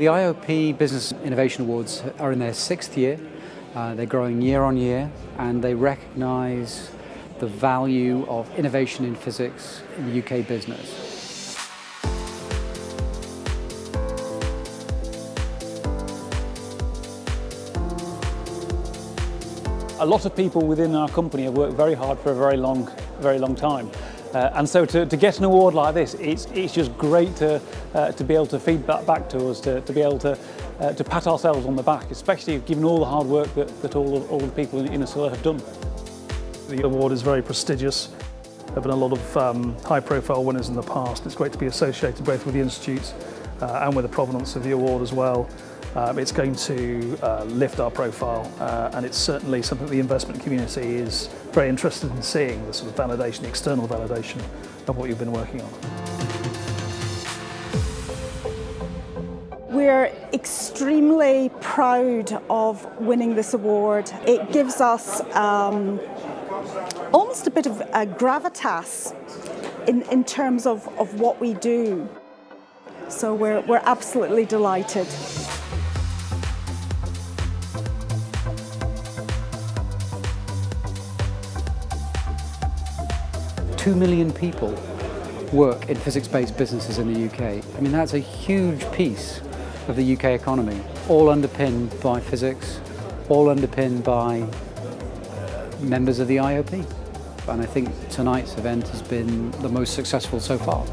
The IOP Business Innovation Awards are in their sixth year. Uh, they're growing year on year and they recognise the value of innovation in physics in the UK business. A lot of people within our company have worked very hard for a very long, very long time. Uh, and so to, to, get an award like this, it's, it's just great to, uh, to be able to feed that back to us, to, to be able to, uh, to pat ourselves on the back, especially given all the hard work that, that all, all the people in, in have done. The award is very prestigious. There have been a lot of um, high profile winners in the past. It's great to be associated both with the Institute uh, and with the provenance of the award as well. Um, it's going to uh, lift our profile uh, and it's certainly something the investment community is very interested in seeing, the sort of validation, external validation of what you've been working on. We're extremely proud of winning this award. It gives us um, almost a bit of a gravitas in, in terms of, of what we do. So we're, we're absolutely delighted. Two million people work in physics-based businesses in the UK. I mean, that's a huge piece of the UK economy, all underpinned by physics, all underpinned by members of the IOP. And I think tonight's event has been the most successful so far.